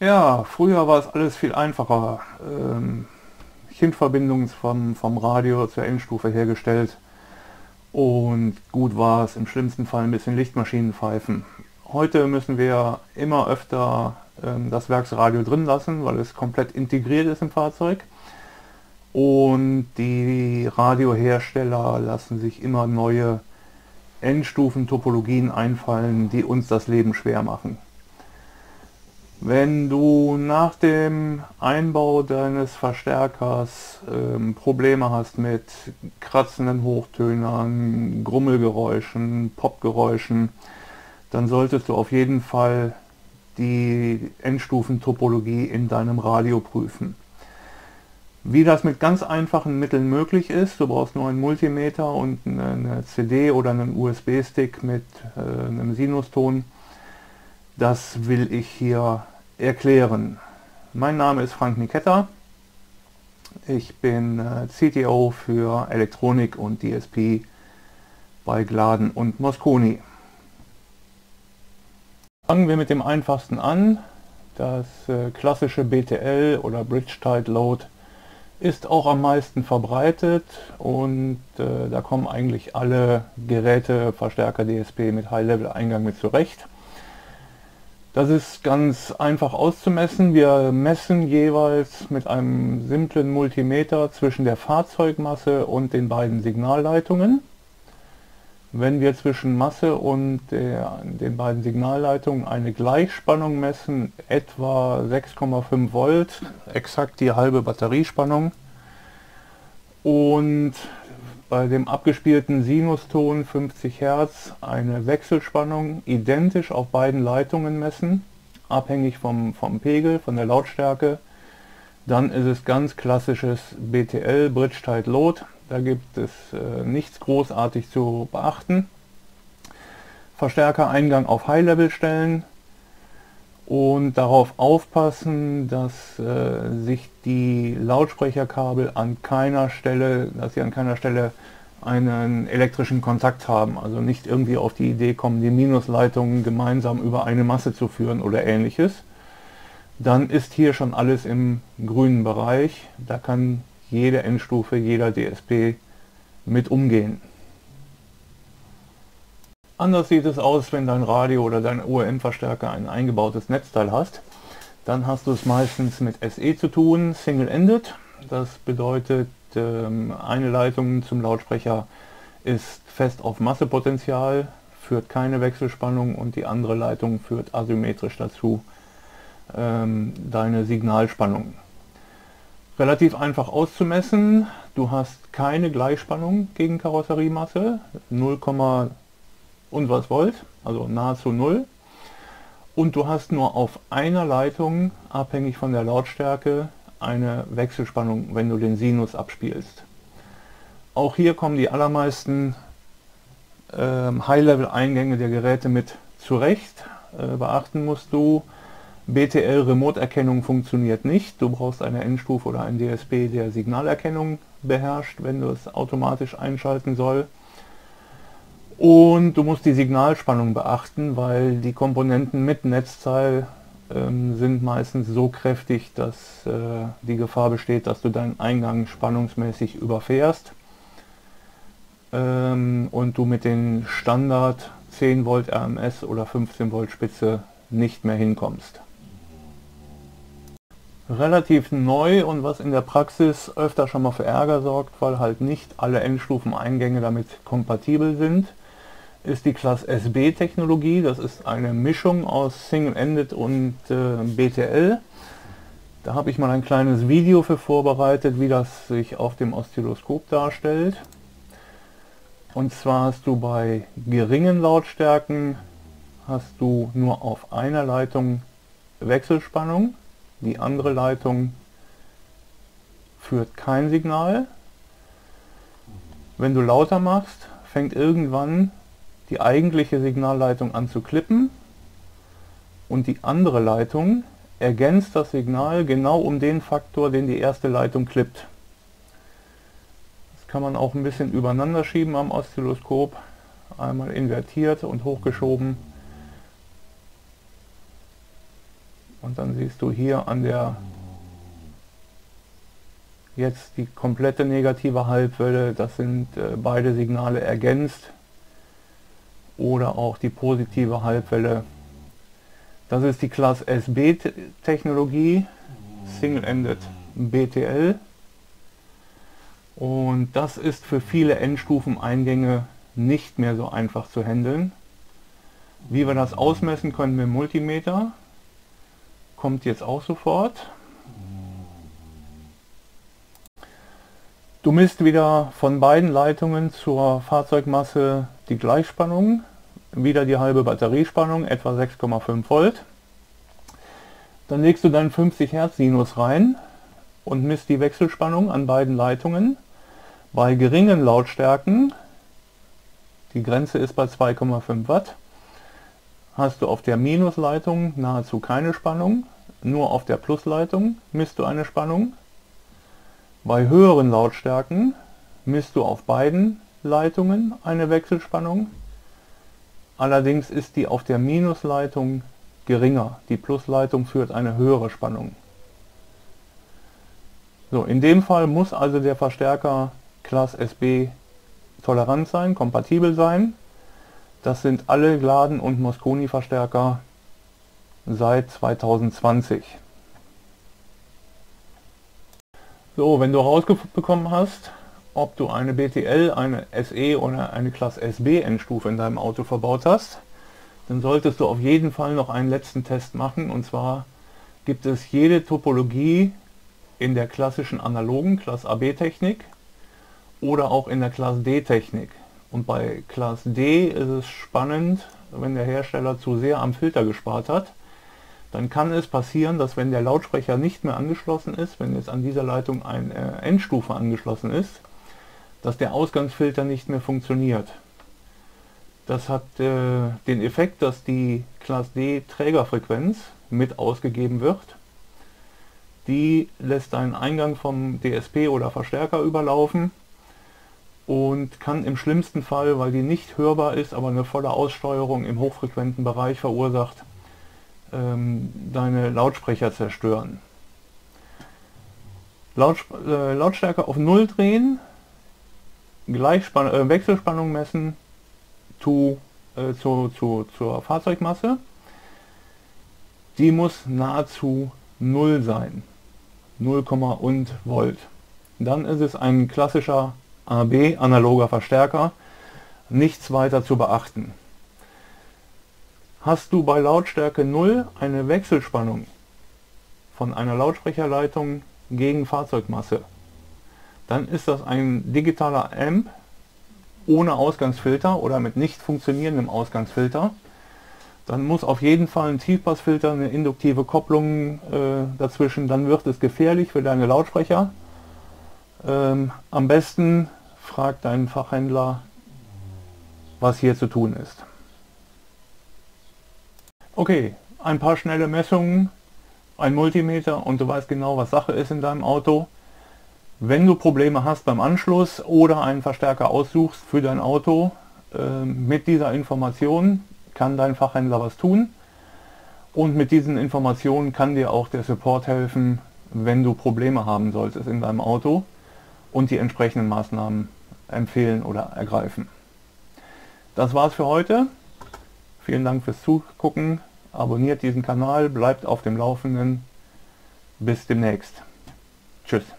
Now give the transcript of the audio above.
Ja, früher war es alles viel einfacher. Ähm, Kindverbindung vom, vom Radio zur Endstufe hergestellt und gut war es, im schlimmsten Fall ein bisschen Lichtmaschinen pfeifen. Heute müssen wir immer öfter ähm, das Werksradio drin lassen, weil es komplett integriert ist im Fahrzeug. Und die Radiohersteller lassen sich immer neue Endstufen-Topologien einfallen, die uns das Leben schwer machen. Wenn du nach dem Einbau deines Verstärkers ähm, Probleme hast mit kratzenden Hochtönern, Grummelgeräuschen, Popgeräuschen, dann solltest du auf jeden Fall die Endstufentopologie in deinem Radio prüfen. Wie das mit ganz einfachen Mitteln möglich ist, du brauchst nur einen Multimeter und eine CD oder einen USB-Stick mit äh, einem Sinuston, das will ich hier erklären. Mein Name ist Frank Niketta. Ich bin äh, CTO für Elektronik und DSP bei Gladen und Mosconi. Fangen wir mit dem einfachsten an. Das äh, klassische BTL oder Bridge Tide Load ist auch am meisten verbreitet und äh, da kommen eigentlich alle Geräte, Verstärker DSP mit High-Level-Eingang mit zurecht. Das ist ganz einfach auszumessen. Wir messen jeweils mit einem simplen Multimeter zwischen der Fahrzeugmasse und den beiden Signalleitungen. Wenn wir zwischen Masse und der, den beiden Signalleitungen eine Gleichspannung messen, etwa 6,5 Volt, exakt die halbe Batteriespannung, und bei dem abgespielten Sinuston 50 Hertz eine Wechselspannung identisch auf beiden Leitungen messen, abhängig vom, vom Pegel, von der Lautstärke. Dann ist es ganz klassisches BTL, Bridge Tide Load. Da gibt es äh, nichts großartig zu beachten. Verstärkereingang auf High Level stellen und darauf aufpassen, dass äh, sich die Lautsprecherkabel an keiner Stelle, dass sie an keiner Stelle einen elektrischen Kontakt haben. Also nicht irgendwie auf die Idee kommen, die Minusleitungen gemeinsam über eine Masse zu führen oder ähnliches. Dann ist hier schon alles im grünen Bereich. Da kann jede Endstufe, jeder DSP mit umgehen. Anders sieht es aus, wenn dein Radio oder dein ORM-Verstärker ein eingebautes Netzteil hast. Dann hast du es meistens mit SE zu tun, Single-Ended. Das bedeutet, ähm, eine Leitung zum Lautsprecher ist fest auf Massepotenzial, führt keine Wechselspannung und die andere Leitung führt asymmetrisch dazu ähm, deine Signalspannung. Relativ einfach auszumessen. Du hast keine Gleichspannung gegen Karosseriemasse, 0, und was Volt, also nahezu 0. Und du hast nur auf einer Leitung, abhängig von der Lautstärke, eine Wechselspannung, wenn du den Sinus abspielst. Auch hier kommen die allermeisten ähm, High-Level-Eingänge der Geräte mit zurecht. Äh, beachten musst du, BTL-Remote-Erkennung funktioniert nicht. Du brauchst eine Endstufe oder ein DSP, der Signalerkennung beherrscht, wenn du es automatisch einschalten soll. Und du musst die Signalspannung beachten, weil die Komponenten mit Netzteil ähm, sind meistens so kräftig, dass äh, die Gefahr besteht, dass du deinen Eingang spannungsmäßig überfährst. Ähm, und du mit den Standard 10 Volt RMS oder 15 Volt Spitze nicht mehr hinkommst. Relativ neu und was in der Praxis öfter schon mal für Ärger sorgt, weil halt nicht alle Endstufen-Eingänge damit kompatibel sind, ist die Class SB Technologie. Das ist eine Mischung aus Single-Ended und äh, BTL. Da habe ich mal ein kleines Video für vorbereitet, wie das sich auf dem Oszilloskop darstellt. Und zwar hast du bei geringen Lautstärken hast du nur auf einer Leitung Wechselspannung die andere Leitung führt kein Signal. Wenn du lauter machst, fängt irgendwann die eigentliche Signalleitung an zu klippen und die andere Leitung ergänzt das Signal genau um den Faktor, den die erste Leitung klippt. Das kann man auch ein bisschen übereinander schieben am Oszilloskop. Einmal invertiert und hochgeschoben Und dann siehst du hier an der jetzt die komplette negative Halbwelle, das sind äh, beide Signale ergänzt oder auch die positive Halbwelle. Das ist die Class SB Technologie, Single-Ended BTL und das ist für viele Endstufeneingänge nicht mehr so einfach zu handeln. Wie wir das ausmessen können mit dem Multimeter, kommt jetzt auch sofort. Du misst wieder von beiden Leitungen zur Fahrzeugmasse die Gleichspannung, wieder die halbe Batteriespannung, etwa 6,5 Volt. Dann legst du deinen 50 Hertz Sinus rein und misst die Wechselspannung an beiden Leitungen. Bei geringen Lautstärken, die Grenze ist bei 2,5 Watt, hast du auf der Minusleitung nahezu keine Spannung, nur auf der Plusleitung misst du eine Spannung. Bei höheren Lautstärken misst du auf beiden Leitungen eine Wechselspannung. Allerdings ist die auf der Minusleitung geringer. Die Plusleitung führt eine höhere Spannung. So, in dem Fall muss also der Verstärker Class SB tolerant sein, kompatibel sein. Das sind alle Gladen und Mosconi Verstärker seit 2020. So, wenn du herausbekommen hast, ob du eine BTL, eine SE oder eine Class SB Endstufe in deinem Auto verbaut hast, dann solltest du auf jeden Fall noch einen letzten Test machen. Und zwar gibt es jede Topologie in der klassischen analogen Class AB Technik oder auch in der Class D Technik. Und bei Class D ist es spannend, wenn der Hersteller zu sehr am Filter gespart hat, dann kann es passieren, dass wenn der Lautsprecher nicht mehr angeschlossen ist, wenn jetzt an dieser Leitung eine Endstufe angeschlossen ist, dass der Ausgangsfilter nicht mehr funktioniert. Das hat äh, den Effekt, dass die Class D Trägerfrequenz mit ausgegeben wird. Die lässt einen Eingang vom DSP oder Verstärker überlaufen und kann im schlimmsten Fall, weil die nicht hörbar ist, aber eine volle Aussteuerung im hochfrequenten Bereich verursacht, ähm, deine Lautsprecher zerstören. Laut, äh, Lautstärke auf Null drehen, Gleichspann äh, Wechselspannung messen zu, äh, zu, zu, zur Fahrzeugmasse. Die muss nahezu Null sein. 0, und Volt. Dann ist es ein klassischer AB analoger Verstärker. Nichts weiter zu beachten. Hast du bei Lautstärke 0 eine Wechselspannung von einer Lautsprecherleitung gegen Fahrzeugmasse, dann ist das ein digitaler Amp ohne Ausgangsfilter oder mit nicht funktionierendem Ausgangsfilter. Dann muss auf jeden Fall ein Tiefpassfilter, eine induktive Kopplung äh, dazwischen, dann wird es gefährlich für deine Lautsprecher. Ähm, am besten frag deinen Fachhändler, was hier zu tun ist. Okay, ein paar schnelle Messungen, ein Multimeter und du weißt genau, was Sache ist in deinem Auto. Wenn du Probleme hast beim Anschluss oder einen Verstärker aussuchst für dein Auto, äh, mit dieser Information kann dein Fachhändler was tun. Und mit diesen Informationen kann dir auch der Support helfen, wenn du Probleme haben solltest in deinem Auto und die entsprechenden Maßnahmen empfehlen oder ergreifen. Das war's für heute. Vielen Dank fürs Zugucken. Abonniert diesen Kanal, bleibt auf dem Laufenden. Bis demnächst. Tschüss.